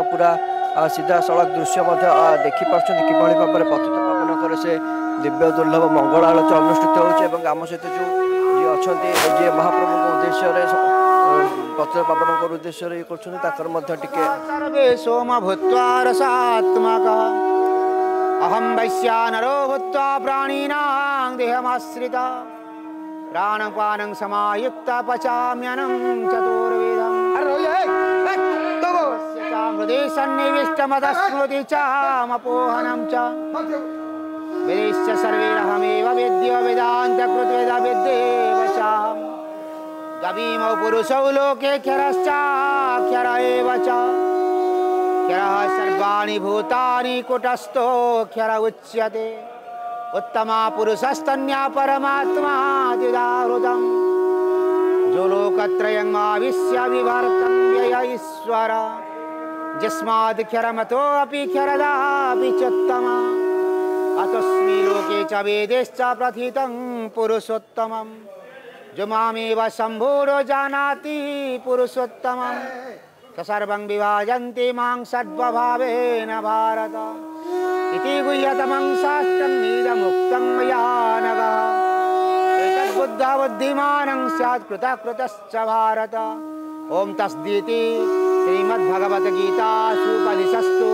पूरा सीधा सड़क दृश्य देखिपुट कि भाव में पतित पावन कर से दिव्य दुर्लभ मंगल आलोच अनुष्ठित हो आम सहित जो जी अच्छा जी महाप्रभु उद्देश्य पतित पावन उद्देश्य ये कर अहम वैश्या नरो भूत्वा प्राणीना देहमाश्रिता प्राणपानं समायुक्ता पचाम्यनं चतुर्विधम्। हृदय सन्निविष्टमतस्मृति चामपोहनं च। वेदैश्च सर्वैरहमेव वेद्यो गवीमौ पुरुषौ लोके क्षरश्चाक्षर एव च। क्षरः सर्वाणि भूतानि कुटस्थोऽक्षर उच्यते। उत्तमा पुरुषस्तन्या परमात्मा जो लोकत्रयम् आविश्य विभर्तं व्यय क्षरमतोऽपि क्षरदापि चोत्तमा। च वेदेश्च प्रथितं पुरुषोत्तमम्। जो मामेव जानाति पुरुषोत्तमं स सर्वं विभाजन्ति माँ भारत। इति गुह्यतमं शास्त्रं नीदमुक्तं मया स्यात् कृतः कृतश्च भारत। ॐ तस्दिति श्रीमद्भगवद्गीतासूपनिषस्तु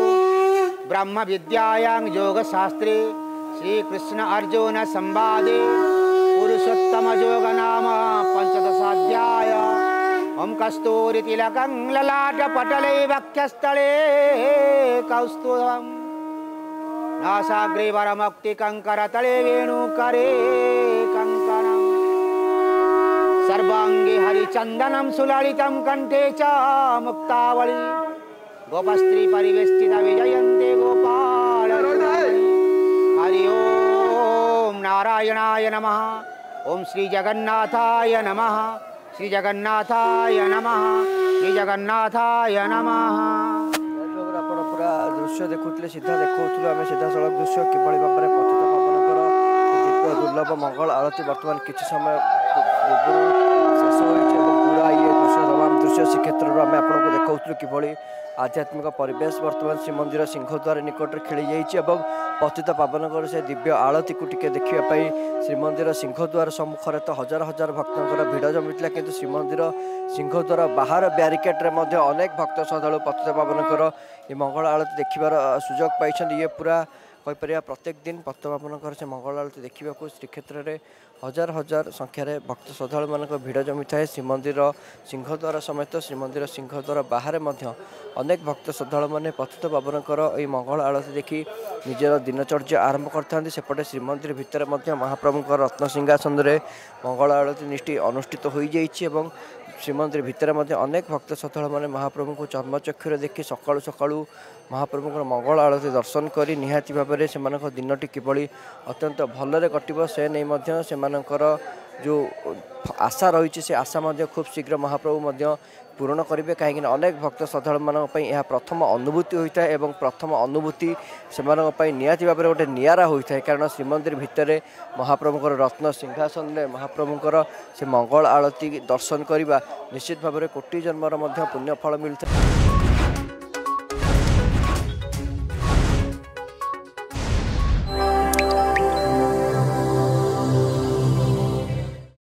ब्रह्मविद्यायां योगशास्त्रे श्रीकृष्ण अर्जुन संवादे पुरुषोत्तमयोग नाम पञ्चदशाध्याय ॐ कस्तूरितिलकं ललाटपटले वक्षस्थले कौस्तुभम् नासाग्रे वेणुकरे सर्वाङ्गे हरिचन्दनं सुललितं कण्ठे च मुक्तावळि गोपस्त्री परिवेष्टित विजयन्ते गोपाल हरि ओम नारायणाय नमः ओम श्री जगन्नाथाय नमः श्री जगन्नाथाय नमः श्री जगन्नाथाय नमः ଭାବରେ ଆପଣ ପୁରା ଦୃଶ୍ୟ ଦେଖୁଥିଲେ ସିଧା ଦେଖାଉଥିଲୁ ଆମେ ସିଧାସଳଖ ଦୃଶ୍ୟ କିଭଳି ଭାବରେ ପତିତ ପାବନଙ୍କର ଦିବ୍ୟ ଦୁର୍ଲଭ ମଙ୍ଗଳ ଆଳତି ବର୍ତ୍ତମାନ କିଛି ସମୟ ପୂର୍ବରୁ ଶେଷ ହୋଇଛି ଏବଂ ପୁରା ଇଏ ଦୃଶ୍ୟ ତମାମ ଦୃଶ୍ୟ ଶ୍ରୀକ୍ଷେତ୍ରରୁ ଆମେ ଆପଣଙ୍କୁ ଦେଖାଉଥିଲୁ କିଭଳି ଆଧ୍ୟାତ୍ମିକ ପରିବେଶ ବର୍ତ୍ତମାନ ଶ୍ରୀମନ୍ଦିର ସିଂହଦ୍ୱାର ନିକଟରେ ଖେଳି ଯାଇଛି ଏବଂ ପତିତ ପାବନଙ୍କର ସେ ଦିବ୍ୟ ଆଳତିକୁ ଟିକେ ଦେଖିବା ପାଇଁ ଶ୍ରୀମନ୍ଦିର ସିଂହଦ୍ୱାର ସମ୍ମୁଖରେ ତ ହଜାର ହଜାର ଭକ୍ତଙ୍କର ଭିଡ଼ ଜମିଥିଲା କିନ୍ତୁ ଶ୍ରୀମନ୍ଦିର ସିଂହଦ୍ୱାର ବାହାର ବ୍ୟାରିକେଡ୍ରେ ମଧ୍ୟ ଅନେକ ଭକ୍ତ ଶ୍ରଦ୍ଧାଳୁ ପତିତ ପାବନଙ୍କର ଏ ମଙ୍ଗଳ ଆଳତି ଦେଖିବାର ଅ, ସୁଯୋଗ ପାଇଛନ୍ତି। ଇଏ ପୁରା କହିପାରିବା ପ୍ରତ୍ୟେକ ଦିନ ପତିତ ପାବନଙ୍କର ସେ ମଙ୍ଗଳ ଆଳତି ଦେଖିବାକୁ ଶ୍ରୀକ୍ଷେତ୍ରରେ ହଜାର ହଜାର ସଂଖ୍ୟାରେ ଭକ୍ତ ଶ୍ରଦ୍ଧାଳୁମାନଙ୍କ ଭିଡ଼ ଜମିଥାଏ। ଶ୍ରୀମନ୍ଦିର ସିଂହଦ୍ୱାର ସମେତ ଶ୍ରୀମନ୍ଦିର ସିଂହଦ୍ୱାର ବାହାରେ ମଧ୍ୟ ଅନେକ ଭକ୍ତ ଶ୍ରଦ୍ଧାଳୁମାନେ ପତିତ ପାବନଙ୍କର ଏହି ମଙ୍ଗଳ ଆଳତି ଦେଖି ନିଜର ଦିନଚର୍ଯ୍ୟା ଆରମ୍ଭ କରିଥାନ୍ତି। ସେପଟେ ଶ୍ରୀମନ୍ଦିର ଭିତରେ ମଧ୍ୟ ମହାପ୍ରଭୁଙ୍କ ରତ୍ନସିଂହାସନରେ ମଙ୍ଗଳ ଆଳତି ନିଷ୍ଠି ଅନୁଷ୍ଠିତ ହୋଇଯାଇଛି ଏବଂ ଶ୍ରୀମନ୍ଦିର ଭିତରେ ମଧ୍ୟ ଅନେକ ଭକ୍ତ ଶ୍ରଦ୍ଧାଳୁମାନେ ମହାପ୍ରଭୁଙ୍କୁ ଚର୍ମଚକ୍ଷୁରେ ଦେଖି ସକାଳୁ ସକାଳୁ ମହାପ୍ରଭୁଙ୍କର ମଙ୍ଗଳ ଆଳତି ଦର୍ଶନ କରି ନିହାତି ଭାବରେ ସେମାନଙ୍କ ଦିନଟି କିଭଳି ଅତ୍ୟନ୍ତ ଭଲରେ କଟିବ ସେ ନେଇ ମଧ୍ୟ ସେମାନଙ୍କର ଯେଉଁ ଆଶା ରହିଛି ସେ ଆଶା ମଧ୍ୟ ଖୁବ୍ ଶୀଘ୍ର ମହାପ୍ରଭୁ ମଧ୍ୟ ପୂରଣ କରିବେ କାହିଁକିନା ଅନେକ ଭକ୍ତ ଶ୍ରଦ୍ଧାଳୁମାନଙ୍କ ପାଇଁ ଏହା ପ୍ରଥମ ଅନୁଭୂତି ହୋଇଥାଏ ଏବଂ ପ୍ରଥମ ଅନୁଭୂତି ସେମାନଙ୍କ ପାଇଁ ନିହାତି ଭାବରେ ଗୋଟେ ନିଆରା ହୋଇଥାଏ। କାରଣ ଶ୍ରୀମନ୍ଦିର ଭିତରେ ମହାପ୍ରଭୁଙ୍କର ରତ୍ନ ସିଂହାସନରେ ମହାପ୍ରଭୁଙ୍କର ସେ ମଙ୍ଗଳ ଆଳତି ଦର୍ଶନ କରିବା ନିଶ୍ଚିତ ଭାବରେ କୋଟି ଜନ୍ମର ମଧ୍ୟ ପୁଣ୍ୟ ଫଳ ମିଳିଥାଏ।